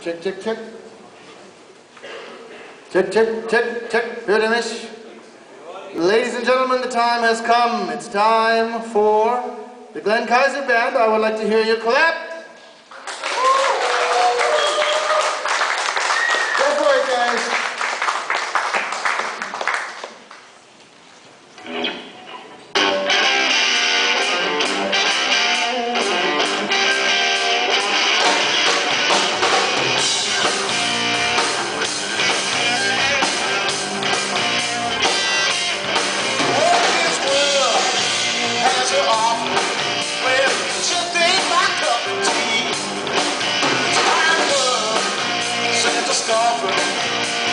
Check, check. Check, check, check, check. Good image. Ladies and gentlemen, the time has come. It's time for the Glenn Kaiser Band. I would like to hear you clap. Well, it